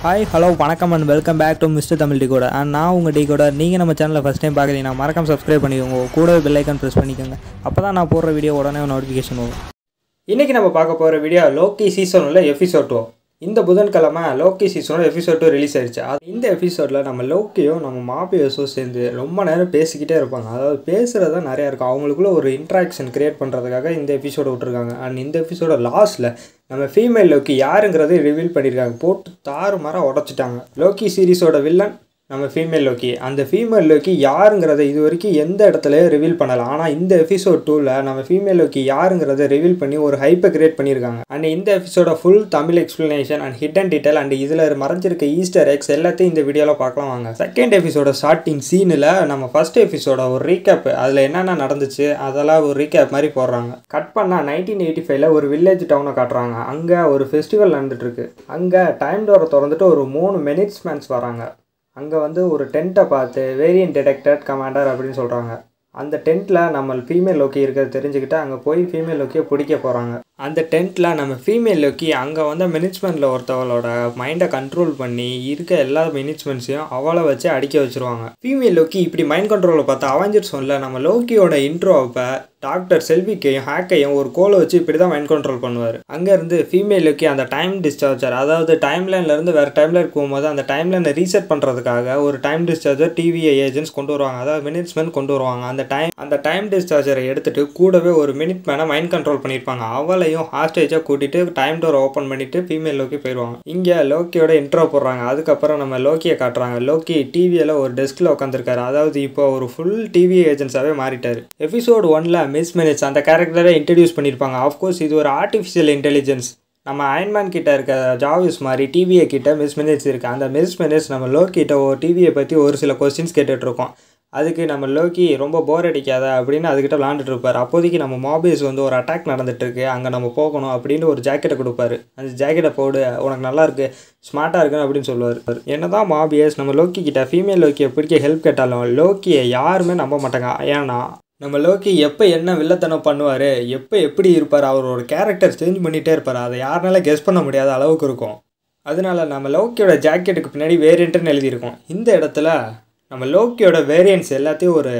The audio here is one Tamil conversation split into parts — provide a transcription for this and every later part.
ஹாய் ஹலோ வணக்கம் and welcome back to mister Tamil T கூட அண்ட் நான் உங்கள் டீ கூட நீங்கள் நம்ம சேனலில் ஃபஸ்ட் டைம் பார்க்குறீங்கன்னா மறக்காம சப்ஸ்கிரைப் பண்ணிக்கோங்க. கூட பெல்லைக்கன் ப்ரெஸ் பண்ணிக்கோங்க. அப்போ தான் நான் போடுற வீடியோ உடனே நோட்டிஃபிகேஷன் வரும். இன்றைக்கி நம்ம பார்க்க போகிற வீடியோ லோக்கி சீசனில் எபிசோட் டூ இந்த புதன்கிழமை லோக்கி சீசனோட எபிசோட் டூ ரிலீஸ் ஆயிடுச்சு அது இந்த எபிசோடில் நம்ம லோக்கியும் நம்ம மாபியோஸும் சேர்ந்து ரொம்ப நேரம் பேசிக்கிட்டே இருப்பாங்க. அதாவது பேசுகிறது தான் நிறையா இருக்கும். அவங்களுக்குள்ள ஒரு இன்ட்ராக்ஷன் கிரியேட் பண்ணுறதுக்காக இந்த எபிசோட விட்டுருக்காங்க. அண்ட் இந்த எபிசோட லாஸ்ட்டில் நம்ம ஃபீமேல் லோக்கி யாருங்கிறதை ரிவீல் பண்ணியிருக்காங்க போட்டு தாறு மரம் உடச்சிட்டாங்க. லோக்கி சீரிஸோட வில்லன் நம்ம ஃபீமேல் லோக்கி அந்த ஃபீமேல் லோக்கி யாருங்கிறத இது வரைக்கும் எந்த இடத்துலையும் ரிவீல் பண்ணலை. ஆனால் இந்த எபிசோட் டூவில் நம்ம ஃபீமேல் லோக்கி யாருங்கிறத ரிவீல் பண்ணி ஒரு ஹைப்பை கிரியேட் பண்ணியிருக்காங்க. அண்ட் இந்த எபிசோட full Tamil explanation and hit and detail and இதில் மறைஞ்சிருக்க ஈஸ்டர் எக்ஸ் எல்லாத்தையும் இந்த வீடியோவில் பார்க்கலாம் வாங்க. செகண்ட் எபிசோட ஸ்டார்டிங் சீனில் நம்ம ஃபர்ஸ்ட் எபிசோட ஒரு ரீகேப் அதில் என்னென்ன நடந்துச்சு அதெல்லாம் ஒரு ரீகேப் மாதிரி போடுறாங்க. கட் பண்ணால் நைன்டீன் எயிட்டி ஃபைவ்ல ஒரு வில்லேஜ் டவுனை காட்டுறாங்க. அங்கே ஒரு ஃபெஸ்டிவல் நடந்துட்டு இருக்கு. அங்கே டைம் டோரை திறந்துட்டு ஒரு மூணு மினிட்ஸ் மேன்ஸ் வராங்க. அங்கே வந்து ஒரு டென்ட்டை பார்த்து வேரியன்ட் டிடெக்டட் கமாண்டர் அப்படின்னு சொல்கிறாங்க அந்த டென்ட்டில் நம்ம ஃபீமேல் லோக்கி இருக்கிறத தெரிஞ்சுக்கிட்டு அங்கே போய் ஃபீமேல் லோக்கியை பிடிக்க போகிறாங்க அந்த டென்ட்டில் நம்ம ஃபீமேல் லோக்கி அங்கே வந்து மேனேஜ்மெண்ட்டில் ஒருத்தவளோட மைண்டை கண்ட்ரோல் பண்ணி இருக்க எல்லா மேனேஜ்மெண்ட்ஸையும் அவளை வச்சு அடிக்க வச்சுருவாங்க. ஃபீமேல் லோக்கி இப்படி மைண்ட் கண்ட்ரோலை பார்த்தா அவஞ்சிருச்சோம்ல நம்ம லோக்கியோட இன்ட்ரோவை டாக்டர் செல்விக்கையும் ஹேக்கையும் ஒரு கோலை வச்சு இப்படி தான் மைண்ட் கண்ட்ரோல் பண்ணுவார். அங்கேருந்து ஃபீமேலுக்கு அந்த டைம் டிஸ்சார்ஜர் அதாவது டைம் லைன்லேருந்து வேறு டைம் லைன் போகும்போது அந்த டைம் லைனை ரீசெட் பண்ணுறதுக்காக ஒரு டைம் டிஸ்சார்ஜர் டிவிஐ ஏஜென்ட்ஸ் கொண்டு வருவாங்க. அதாவது மினிட்ஸ்மேன் கொண்டு வருவாங்க. அந்த டைம் அந்த டைம் டிஸ்சார்ஜரை எடுத்துகிட்டு கூடவே ஒரு மினிட் மேனை மைண்ட் கண்ட்ரோல் பண்ணியிருப்பாங்க. அவளையும் ஹாஸ்டேஜாக கூட்டிகிட்டு டைம் டோர் ஓப்பன் பண்ணிவிட்டு ஃபீமேல் லோக்கி போயிடுவாங்க இங்கே லோக்கியோட இன்ட்ரோ போடுறாங்க. அதுக்கப்புறம் நம்ம லோக்கியை காட்டுறாங்க. லோக்கி டிவியில் ஒரு டெஸ்கில் உட்காந்துருக்காரு அதாவது இப்போ ஒரு ஃபுல் டிவி ஏஜென்ட்ஸாகவே மாறிட்டார். எபிசோட் ஒன்ல மிஸ் மினிட்ஸ் அந்த கேரக்டரை இன்ட்ரடியூஸ் பண்ணியிருப்பாங்க ஆஃப்கோர்ஸ் இது ஒரு ஆர்டிஃபிஷியல் இன்டெலிஜென்ஸ் நம்ம அயன்மேன் கிட்ட இருக்க ஜாவிஸ் மாதிரி டிவியை கிட்ட மிஸ் மினிட்ஸ் இருக்குது அந்த மிஸ் மினிட்ஸ் நம்ம லோக்கிட்ட ஒரு டிவியை பற்றி ஒரு சில கொஸ்டின்ஸ் கேட்டுட்ருக்கோம் அதுக்கு நம்ம லோக்கி ரொம்ப போர் அடிக்காத அப்படின்னு அதுக்கிட்ட விளாண்டுட்டு இருப்பார். அப்போதைக்கு நம்ம மாபிஸ் வந்து ஒரு அட்டாக் நடந்துட்டுருக்கு. அங்கே நம்ம போகணும் அப்படின்னு ஒரு ஜாக்கெட்டை கொடுப்பாரு. அந்த ஜாக்கெட்டை போடு உனக்கு நல்லா இருக்கு ஸ்மார்ட்டாக இருக்குன்னு அப்படின்னு சொல்லுவார். என்ன தான் மாபியஸ் நம்ம லோக்கி கிட்ட ஃபீமேல் லோக்கியை பிடிக்க ஹெல்ப் கேட்டாலும் லோக்கியை யாருமே நம்ப மாட்டாங்க. ஏன்னா நம்ம லோக்கி எப்போ என்ன வில்லத்தனம் பண்ணுவார் எப்போ எப்படி இருப்பார் அவரோட கேரக்டர் சேஞ்ச் பண்ணிகிட்டே இருப்பார். அதை யாருனால கெஸ் பண்ண முடியாத அளவுக்கு இருக்கும். அதனால நம்ம லோக்கியோட ஜாக்கெட்டுக்கு பின்னாடி வேரியண்ட்டுன்னு எழுதியிருக்கோம். இந்த இடத்துல நம்ம லோக்கியோட வேரியன்ட்ஸ் எல்லாத்தையும் ஒரு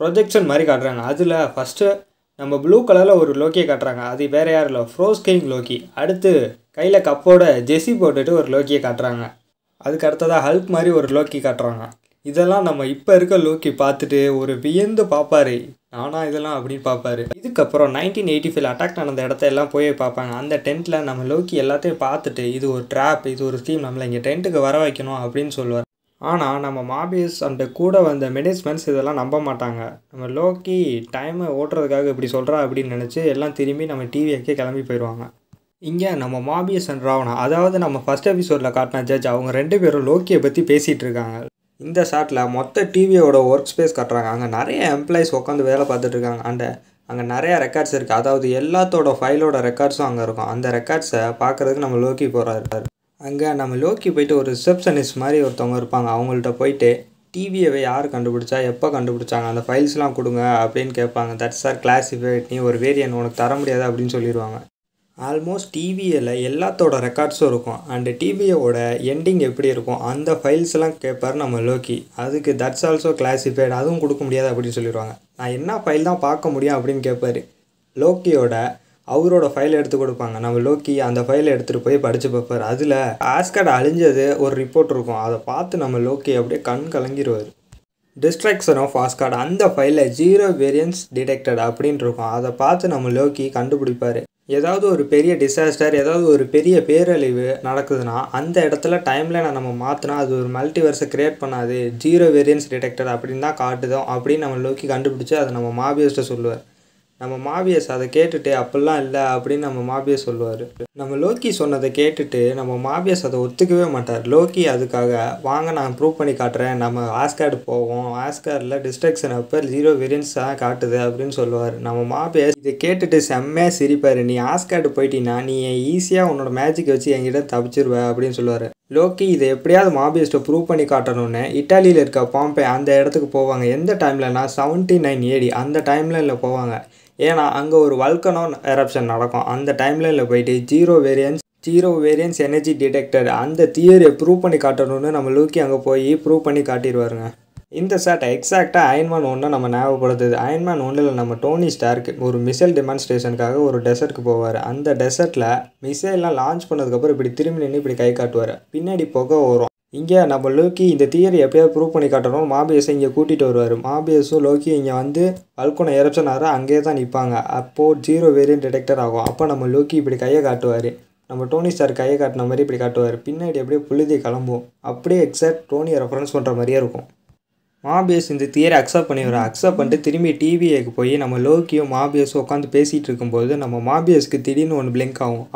ப்ரொஜெக்ஷன் மாதிரி காட்டுறாங்க. அதில் ஃபஸ்ட்டு நம்ம ப்ளூ கலரில் ஒரு லோக்கியை காட்டுறாங்க. அது வேறு யாரும் இல்லை ஃப்ரோஸ் கிங் லோக்கி அடுத்து கையில் கப்போட ஜெஸி போட்டுட்டு ஒரு லோக்கியை காட்டுறாங்க. அதுக்கு அடுத்ததாக ஹல்க் மாதிரி ஒரு லோக்கி காட்டுறாங்க. இதெல்லாம் நம்ம இப்போ இருக்க லோக்கி பார்த்துட்டு ஒரு வியந்து பார்ப்பாரு நானா இதெல்லாம் அப்படின்னு பார்ப்பாரு இதுக்கப்புறம் நைன்டீன் எயிட்டி ஃபைவ் அட்டாக் நடந்த இடத்த எல்லாம் போய் பார்ப்பாங்க. அந்த டென்ட்டில் நம்ம லோக்கி எல்லாத்தையும் பார்த்துட்டு இது ஒரு ட்ராப் இது ஒரு ஸ்கீம் நம்மளை இங்கே டென்ட்டுக்கு வர வைக்கணும் அப்படின்னு சொல்லுவார். ஆனால் நம்ம மாபியஸ் அந்த கூட வந்த மெனேஜ்மெண்ட்ஸ் இதெல்லாம் நம்ப மாட்டாங்க. நம்ம லோக்கி டைமை ஓட்டுறதுக்காக இப்படி சொல்கிறா அப்படின்னு நினச்சி எல்லாம் திரும்பி நம்ம டிவியக்கே கிளம்பி போயிடுவாங்க. இங்கே நம்ம மாபியஸ் அண்ட் ராவணா அதாவது நம்ம ஃபஸ்ட் எபிசோடில் காட்டின ஜட்ஜ் அவங்க ரெண்டு பேரும் லோக்கியை பற்றி பேசிகிட்டு இருக்காங்க. இந்த ஷாட்டில் மொத்த டிவியோட ஒர்க் ஸ்பேஸ் கட்டுறாங்க. அங்கே நிறைய எம்ப்ளாயிஸ் உட்காந்து வேலை பார்த்துட்ருக்காங்க அந்த அங்கே நிறையா ரெக்கார்ட்ஸ் இருக்குது அதாவது எல்லாத்தோட ஃபைலோட ரெக்கார்ட்ஸும் அங்கே இருக்கும். அந்த ரெக்கார்ட்ஸை பார்க்குறதுக்கு நம்ம லோக்கி போகிறாரு அங்கே நம்ம லோக்கி போயிட்டு ஒரு ரிசப்ஷனிஸ்ட் மாதிரி ஒருத்தவங்க இருப்பாங்க. அவங்கள்ட்ட போயிட்டு டிவியை யார் கண்டுபிடிச்சா எப்போ கண்டுபிடிச்சாங்க அந்த ஃபைல்ஸ்லாம் கொடுங்க அப்படின்னு கேட்பாங்க. தட்ஸ் ஆர் கிளாசிஃபைட் நீ ஒரு வேரியன் உனக்கு தர முடியாது அப்படின்னு சொல்லிடுவாங்க ஆல்மோஸ்ட் டிவியில் எல்லாத்தோட ரெக்கார்ட்ஸும் இருக்கும். அண்டு டிவியோட எண்டிங் எப்படி இருக்கும்? அந்த ஃபைல்ஸ்லாம் கேட்பார் நம்ம லோக்கி அதுக்கு தட்ஸ் ஆல்சோ கிளாசிஃபைடு அதுவும் கொடுக்க முடியாது அப்படின்னு சொல்லிடுவாங்க நான் என்ன ஃபைல் தான் பார்க்க முடியும் அப்படின்னு கேட்பாரு லோக்கியோட அவரோட ஃபைல் எடுத்து கொடுப்பாங்க. நம்ம லோக்கி அந்த ஃபைலை எடுத்துகிட்டு போய் படித்து பார்ப்பார். அதில் ஆஸ்கட் அழிஞ்சது ஒரு ரிப்போர்ட் இருக்கும். அதை பார்த்து நம்ம லோக்கி அப்படியே கண் கலங்கிடுவார் டிஸ்ட்ராக்ஷன் ஆஃப் ஆஸ்கார்டு அந்த ஃபைலில் ஜீரோ வேரியன்ஸ் டிடெக்டட் அப்படின்னு இருக்கும். அதை பார்த்து நம்ம லோக்கி கண்டுபிடிப்பார். ஏதாவது ஒரு பெரிய டிசாஸ்டர் ஏதாவது ஒரு பெரிய பேரழிவு நடக்குதுன்னா அந்த இடத்துல டைம்லைனை நம்ம மாற்றினா அது ஒரு மல்டிவர்ஸை க்ரியேட் பண்ணாது. ஜீரோ வேரியன்ஸ் டிடெக்டர் அப்படின்னு தான் காட்டுதோம் அப்படின்னு நம்ம லோக்கி கண்டுபிடிச்சி அதை நம்ம மாபியஸ்ட்டை சொல்லுவார். நம்ம மாவியஸ் அதை கேட்டுட்டு அப்படிலாம் இல்லை அப்படின்னு நம்ம மாவியஸ் சொல்லுவார். நம்ம லோக்கி சொன்னதை கேட்டுட்டு நம்ம மாவியஸ் அதை ஒத்துக்கவே மாட்டார். லோக்கி அதுக்காக வாங்க நான் ப்ரூவ் பண்ணி காட்டுறேன். நம்ம ஆஸ்கார்டு போவோம். ஆஸ்கார்டில் டிஸ்ட்ரக்ஷன் அப்போ ஜீரோ வேரியன்ஸ் தான் காட்டுது அப்படின்னு சொல்லுவார். நம்ம மாவியஸ் இதை கேட்டுட்டு செம்மையாக சிரிப்பார். நீ ஆஸ்கார்டு போயிட்டீங்கன்னா நீ ஈஸியாக உன்னோட மேஜிக் வச்சு என்கிட்ட தப்பிச்சிருவ அப்படின்னு சொல்லுவார். லோக்கி இதை எப்படியாவது மாபியஸ்ட்டை ப்ரூவ் பண்ணி காட்டணும்னு இட்டாலியில் இருக்க பாம்பே அந்த இடத்துக்கு போவாங்க. எந்த டைம்லனா செவன்ட்டி நைன் ஏடி அந்த டைம்லைனில் போவாங்க. ஏன்னா அங்கே ஒரு வல்கனோ எரப்ஷன் நடக்கும். அந்த டைம்லைனில் போயிட்டு zero variance zero variance energy detector அந்த தியரியை ப்ரூவ் பண்ணி காட்டணும்னு நம்ம லூக்கி அங்கே போய் ப்ரூவ் பண்ணி காட்டிடுவாருங்க. இந்த சேட்டை எக்ஸாக்டாக அயன்மேன் ஒன்று நம்ம ஞாபகப்படுத்துது. அயன்மேன் ஒன்றில் நம்ம டோனி ஸ்டார்க்கு ஒரு மிசைல் டெமான்ஸ்ட்ரேஷனுக்காக ஒரு டெசர்ட்க்கு போவார். அந்த டெசர்ட்டில் மிசைல்லாம் லான்ச் பண்ணதுக்கப்புறம் இப்படி திரும்பி நின்று இப்படி கை காட்டுவார். பின்னாடி புகை வரும். இங்கே நம்ம லோக்கி இந்த தியரி எப்படியாவது ப்ரூவ் பண்ணி காட்டணும். மாபியஸை இங்கே கூட்டிகிட்டு வருவார். மாபியஸும் லோக்கி இங்கே வந்து பல்கோனை எரப்ஷனாரு அங்கேயே தான் நிற்பாங்க அப்போது ஜீரோ வேரியன்ட் டிடெக்டர் ஆகும். அப்போ நம்ம லோக்கி இப்படி கையை காட்டுவார். நம்ம டோனி ஸ்டார் கையை காட்டின மாதிரி இப்படி காட்டுவார். பின்னாடி அப்படியே புழுதி கிளம்பும். அப்படியே எக்ஸாக்ட் டோனியை ரெஃபரன்ஸ் பண்ணுற மாதிரியே இருக்கும். மாபியஸ் இந்த தியரை அக்செப்ட் பண்ணிடுற அக்செப்ட் பண்ணிட்டு திரும்பி டிவிஏக்கு போய் நம்ம லோக்கியும் மாபியஸும் உட்காந்து பேசிகிட்டு இருக்கும்போது நம்ம மாபியஸ்க்கு திடீர்னு ஒன்று பிளிங்க் ஆகும்.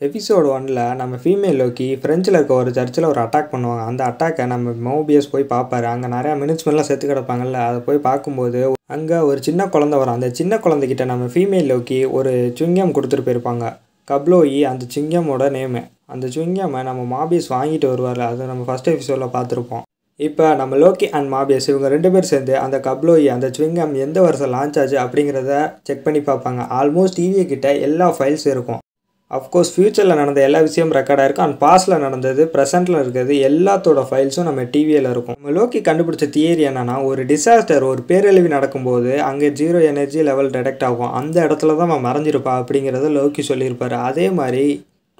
எபிசோடு ஒனில் நம்ம ஃபீமேல் லோக்கி ஃப்ரெஞ்சில் இருக்க ஒரு சர்ச்சில் ஒரு அட்டாக் பண்ணுவாங்க. அந்த அட்டாக்கை நம்ம மோபியஸ் போய் பார்ப்பாரு. அங்கே நிறையா மினிட்ஸ்மெல்லாம் செத்து கிடப்பாங்கல்ல அதை போய் பார்க்கும்போது அங்கே ஒரு சின்ன குழந்தை வரும். அந்த சின்ன குழந்தைகிட்ட நம்ம ஃபீமேல் லோக்கி ஒரு சுங்கம் கொடுத்துட்டு போயிருப்பாங்க. கப்லோயி அந்த சிங்கமோட நேமு அந்த சுங்கமை நம்ம மாபியஸ் வாங்கிட்டு வருவார். அதை நம்ம ஃபஸ்ட் எபிசோடில் பார்த்துருப்போம். இப்போ நம்ம லோக்கி அண்ட் மாபியஸ் இவங்க ரெண்டு பேர் சேர்ந்து அந்த கப்லோயி அந்த சுவிங்கம் எந்த வருஷம் லான்ச் ஆச்சு அப்படிங்கிறத செக் பண்ணி பார்ப்பாங்க. ஆல்மோஸ்ட் டிவியை கிட்ட எல்லா ஃபைல்ஸ் இருக்கும். அஃப்கோர்ஸ் ஃப்யூச்சரில் நடந்த எல்லா விஷயமும் ரெக்கார்டாக இருக்கும். அண்ட் பாஸ்டில் நடந்தது ப்ரெசென்ட்டில் இருக்கிறது எல்லாத்தோட ஃபைல்ஸும் நம்ம டிவியில் இருக்கும். நம்ம லோக்கி கண்டுபிடிச்ச தியரி என்னென்னா ஒரு டிசாஸ்டர் ஒரு பேரழிவு நடக்கும்போது அங்கே ஜீரோ எனர்ஜி லெவல் டிடெக்ட் ஆகும். அந்த இடத்துல தான் அவன் மறைஞ்சிருப்பா அப்படிங்கிறத லோக்கி சொல்லியிருப்பார். அதே மாதிரி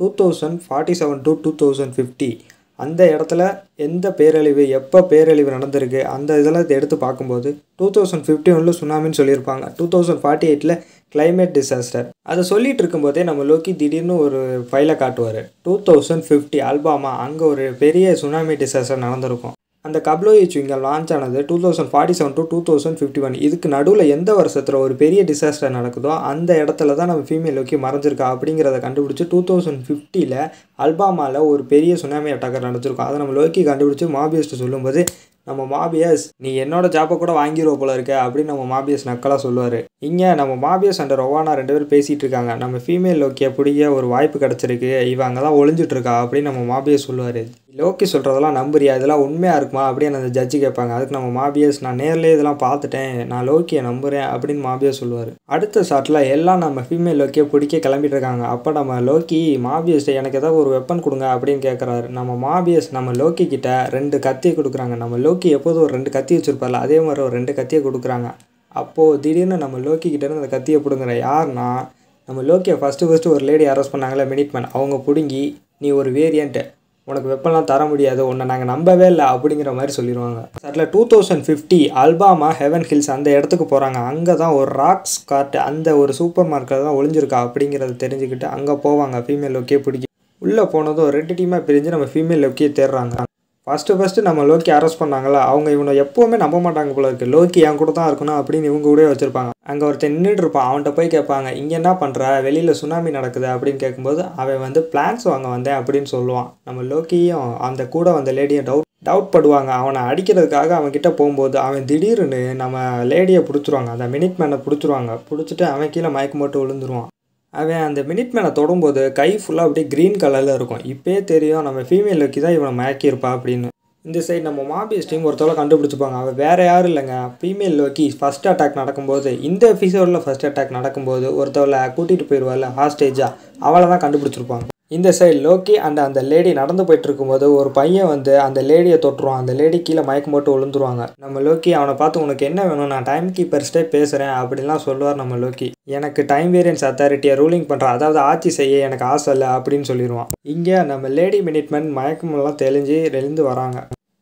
two thousand forty seven to two thousand fifty அந்த இடத்துல எந்த பேரழிவு எப்போ பேரழிவு நடந்திருக்கு அந்த இதெல்லாம் எடுத்து பார்க்கும்போது டூ தௌசண்ட் ஃபிஃப்டி ஒனில் சுனாமின்னு சொல்லியிருப்பாங்க. டூ தௌசண்ட் ஃபார்ட்டி எயிட்டில் கிளைமேட் டிசாஸ்டர் அதை சொல்லிட்டு இருக்கும்போதே நம்ம லோக்கி திடீர்னு ஒரு ஃபைலை காட்டுவார். டூ தௌசண்ட் ஃபிஃப்டி அல்பாமா அங்கே ஒரு பெரிய சுனாமி டிசாஸ்டர் நடந்திருக்கும். அந்த கப்லோயி சுவிங்கல் லான்ச் ஆனது two thousand forty seven to two thousand fifty one இதுக்கு நடுவில் எந்த வருஷத்தில் ஒரு பெரிய டிசாஸ்டர் நடக்குதோ அந்த இடத்துல தான் நம்ம ஃபீமேல் லோக்கி மறைஞ்சிருக்கா அப்படிங்கிறத கண்டுபிடிச்சி டூ தௌசண்ட் ஃபிஃப்டியில் அல்பாமாவில் ஒரு பெரிய சுனாமி அட்டாக்கர் நடந்திருக்கும். அதை நம்ம லோக்கி கண்டுபிடிச்சி மாபியஸ்ட்டு சொல்லும்போது நம்ம மாபியஸ் நீ என்னோட ஜாப்பை கூட வாங்கிடுவ போல இருக்க அப்படின்னு நம்ம மாபியஸ் நக்கலாக சொல்லுவார். இங்கே நம்ம மாபியஸ் அண்ட் ரொவானா ரெண்டு பேரும் பேசிகிட்டு இருக்காங்க. நம்ம ஃபீமேல் லோக்கியை பிடிக்க ஒரு வாய்ப்பு கிடச்சிருக்கு. இவன் அங்கே தான் ஒளிஞ்சிட்ருக்கா அப்படின்னு நம்ம மாபியஸ் சொல்லுவார். லோக்கி சொல்கிறதெல்லாம் நம்புறியா? இதெல்லாம் உண்மையாக இருக்குமா? அப்படின்னு அந்த ஜட்ஜி கேட்பாங்க. அதுக்கு நம்ம மாபியஸ் நான் நேர்லேயே இதெல்லாம் பார்த்துட்டேன். நான் லோக்கியை நம்புகிறேன் அப்படின்னு மாபியஸ் சொல்லுவார். அடுத்த ஷாட்டில் எல்லாம் நம்ம ஃபீமேல் லோக்கியை பிடிக்க கிளம்பிட்டு இருக்காங்க. அப்போ நம்ம லோக்கி மாபியஸ் எனக்கு ஏதாவது ஒரு வெப்பன் கொடுங்க அப்படின்னு கேட்குறாரு. நம்ம மாபியஸ் நம்ம லோக்கி கிட்ட ரெண்டு கத்தியை கொடுக்குறாங்க. நம்ம லோக்கி எப்போதும் ஒரு ரெண்டு கத்தி வச்சுருப்பார்ல அதே மாதிரி ஒரு ரெண்டு கத்தியை கொடுக்குறாங்க. அப்போது திடீர்னு நம்ம லோக்கி கிட்டேருந்து அந்த கத்தியை பிடுங்குற யாருன்னா நம்ம லோக்கியை ஃபஸ்ட்டு ஃபஸ்ட்டு ஒரு லேடி அரெஸ்ட் பண்ணாங்களே மினிட்மேன் அவங்க பிடுங்கி நீ ஒரு வேரியன்ட்டு உனக்கு வெப்பம்லாம் தர முடியாது உன்னை நாங்கள் நம்பவே இல்லை அப்படிங்கிற மாதிரி சொல்லிடுவாங்க அதில் two thousand fifty Alabama Haven Hills அந்த இடத்துக்கு போகிறாங்க அங்கே தான் ஒரு ராக்ஸ் கார்ட் அந்த ஒரு சூப்பர் மார்க்கெட் தான் ஒளிஞ்சிருக்கா அப்படிங்கிறத தெரிஞ்சுக்கிட்டு அங்கே போவாங்க. ஃபீமேல் லோக்கியே பிடிக்கும் உள்ளே போனதும் ரெண்டு டீமாக பிரிஞ்சு நம்ம ஃபீமேல் லோக்கியே தேடுறாங்க. ஃபஸ்ட்டு ஃபஸ்ட்டு நம்ம லோக்கி அரெஸ்ட் பண்ணாங்களா? அவங்க இவனை எப்போவுமே நம்ப மாட்டாங்க போல இருக்குது லோக்கி என் கூட தான் இருக்கணும் அப்படின்னு இவங்க கூட வச்சுருப்பாங்க. அங்கே ஒருத்தன் நின்றுட்டு இருப்பான். அவன்கிட்ட போய் கேட்பாங்க இங்கே என்ன பண்ணுற வெளியில் சுனாமி நடக்குது அப்படின்னு கேட்கும்போது அவன் வந்து பிளான்ஸ் வாங்க வந்தேன் அப்படின்னு சொல்லுவான். நம்ம லோக்கியும் அந்த கூட வந்த லேடியை டவுட் டவுட் படுவாங்க. அவனை அடிக்கிறதுக்காக அவன்கிட்ட போகும்போது அவன் திடீர்னு நம்ம லேடியை பிடிச்சிருவாங்க. அந்த மினிட் மேனை பிடிச்சிருவாங்க. பிடிச்சிட்டு அவன் கீழே மயக்கம் போட்டு விழுந்துருவான். அவன் அந்த மினிட் மேனை தொடும்போது கை ஃபுல்லாக அப்படியே க்ரீன் கலரில் இருக்கும். இப்போயே தெரியும் நம்ம ஃபீமேல் லோக்கி தான் இவனை மயக்கியிருப்பா அப்படின்னு. இந்த சைடு நம்ம மாபியஸ் டீம் ஒருத்தவளை கண்டுபிடிச்சிப்பாங்க. அவள் வேறு யாரும் இல்லைங்க. ஃபீமேல் லோக்கி ஃபஸ்ட் அட்டாக் நடக்கும்போது இந்த எபிசோடில் ஃபஸ்ட் அட்டாக் நடக்கும்போது ஒருத்தவளை கூட்டிகிட்டு போயிடுவாள் ஹாஸ்டேஜாக அவளை தான் கண்டுபிடிச்சிருப்பாங்க. இந்த சைடு லோக்கி அண்ட் அந்த லேடி நடந்து போயிட்டு இருக்கும்போது ஒரு பையன் வந்து அந்த லேடியை தொட்டுருவான். அந்த லேடி கீழே மயக்கம் போட்டு விழுந்துருவாங்க. நம்ம லோக்கி அவனை பார்த்து உனக்கு என்ன வேணும்? நான் டைம் கீப்பர்ஸ்டே பேசுகிறேன் அப்படின்லாம் சொல்லுவார் நம்ம லோக்கி. எனக்கு டைம் வேரியன்ஸ் அத்தாரிட்டியை ரூலிங் பண்ணுறேன் அதாவது ஆட்சி செய்ய எனக்கு ஆசை இல்லை அப்படின்னு சொல்லிடுவான் இங்கே நம்ம லேடி மினிட்மெண்ட் மயக்கமெல்லாம் தெளிஞ்சு எழுந்து வராங்க.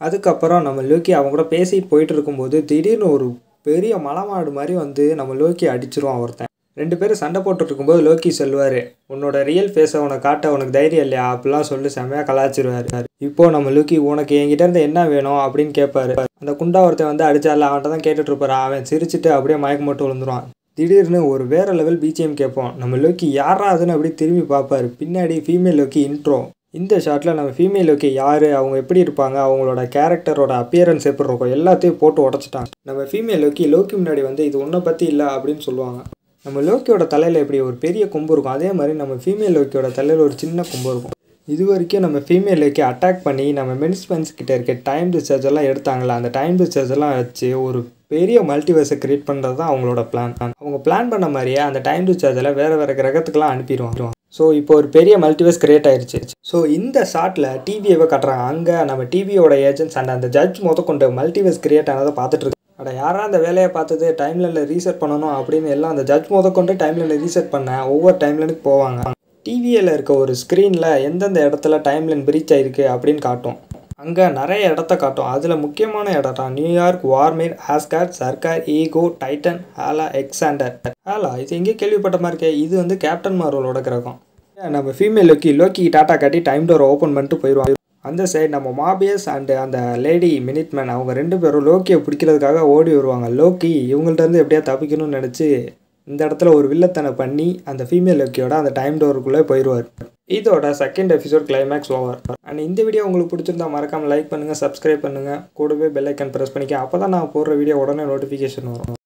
அதுக்கப்புறம் நம்ம லோக்கி அவங்க கூட பேசிட்டு போயிட்டு இருக்கும்போது திடீர்னு ஒரு பெரிய மலைமாடு மாதிரி வந்து நம்ம லோக்கி அடிச்சிருவான் ஒருத்தன். ரெண்டு பேரும் சண்டை போட்டுட்டு லோக்கி சொல்லுவார் உன்னோட ரியல் ஃபேஸை உனக்கு காட்ட உனக்கு தைரியம் இல்லையா? அப்படிலாம் சொல்லி செம்மையாக கலாச்சிருவார் இப்போ நம்ம லூக்கி உனக்கு என்கிட்ட இருந்து என்ன வேணும்? அப்படின்னு கேட்பாரு அந்த குண்டா ஒருத்தன் வந்து அடிச்சால அவன்கிட்ட தான் கேட்டுட்டு இருப்பாரு அவன் சிரிச்சிட்டு அப்படியே மயக்கம் மட்டும் விழுந்துருவான். திடீர்னு ஒரு வேற லெவல் பிஜிஎம் கேட்போம். நம்ம லோக்கி யாரா அதுன்னு? அப்படியே திரும்பி பார்ப்பாரு. பின்னாடி ஃபீமேல் லோக்கி இன்ட்ரோ இந்த ஷாட்டில் நம்ம ஃபீமேல் ஓகே யார்? அவங்க எப்படி இருப்பாங்க? அவங்களோட கேரக்டரோட அப்பியரன்ஸ் எப்படி இருக்கும்? எல்லாத்தையும் போட்டு உடச்சிட்டாங்க. நம்ம ஃபீமேல் லோக்கி லோக்கி முன்னாடி வந்து இது உன்னை பற்றி இல்லை அப்படின்னு சொல்லுவாங்க. நம்ம லோக்கியோட தலையில் எப்படி ஒரு பெரிய கொம்பு இருக்கும். அதே மாதிரி நம்ம ஃபீமேல் லோக்கியோட தலையில் ஒரு சின்ன கொம்பு இருக்கும். இது வரைக்கும் நம்ம ஃபீமேல் லோக்கி அட்டாக் பண்ணி நம்ம மென்ஸ்மென்ஸ் கிட்ட இருக்க டைம் டிஸ்சார்ஜ் எல்லாம் எடுத்தாங்களா? அந்த டைம் டிஸ்சார்ஜ் எல்லாம் வச்சு ஒரு பெரிய மல்டிவர்ஸை கிரியேட் பண்ணுறது தான் அவங்களோட பிளான் அவங்க பிளான் பண்ண மாதிரியே அந்த டைம் டிஸ்சார்ஜில் வேறு வேறு கிரகத்துக்கெல்லாம் அனுப்பிடுவாங்க. ஸோ இப்போ ஒரு பெரிய மல்டிவர்ஸ் கிரியேட் ஆயிடுச்சு ஸோ இந்த ஷாட்டில் டிவியை கட்டுறாங்க. அங்கே நம்ம டிவியோட ஏஜென்ட்ஸ் அண்ட் அந்த ஜட்ஜ் மொதல் கொண்டு மல்டிவர்ஸ் கிரியேட் ஆனதை பார்த்துட்டு அட யாரா அந்த வேலையை பார்த்தது? டைம்லைனில் ரீசெட் பண்ணணும் அப்படின்னு எல்லாம் அந்த ஜட்ஜ் மொதல் கொண்டு டைம்லைனில் ரீசெட் பண்ண ஒவ்வொரு டைம்லைனுக்கு போவாங்க. டிவியில் இருக்க ஒரு ஸ்க்ரீனில் எந்தெந்த இடத்துல டைம்லைன் பிரீச் ஆயிருக்கு அப்படின்னு காட்டும். அங்கே நிறைய இடத்த காட்டும். அதில் முக்கியமான இடம் தான் New York வார்மேர் Oscar Sarkar ego Titan ஹாலா எக்ஸாண்டர். ஹாலா இது எங்கே கேள்விப்பட்ட மாதிரி இருக்கே? இது வந்து கேப்டன் மார்வலோட கிரகம். நம்ம ஃபீமேல் லோக்கி லோக்கி டாட்டா காட்டி டைம் டோர் ஓப்பன் பண்ணிட்டு போயிடுவாங்க அந்த சைடு நம்ம மாபியஸ் அண்டு அந்த லேடி மினிட்மேன் அவங்க ரெண்டு பேரும் லோக்கியை பிடிக்கிறதுக்காக ஓடி வருவாங்க. லோக்கி இவங்கள்ட்ட இருந்து எப்படியா தப்பிக்கணும்னு நினச்சி இந்த இடத்துல ஒரு வில்லத்தனை பண்ணி அந்த ஃபீமேல் லோக்கியோட அந்த டைம் டோருக்குள்ளே போயிடுவார். இதோட second episode climax over and இந்த வீடியோ உங்களுக்கு பிடிச்சிருந்தா மறக்காமல் லைக் பண்ணுங்கள் சப்ஸ்கிரைப் பண்ணுங்கள் கூடவே பெல் ஐக்கன் ப்ரெஸ் பண்ணிக்க. அப்போ தான் நான் போடுற வீடியோ உடனே நோட்டிஃபிகேஷன் வரும்.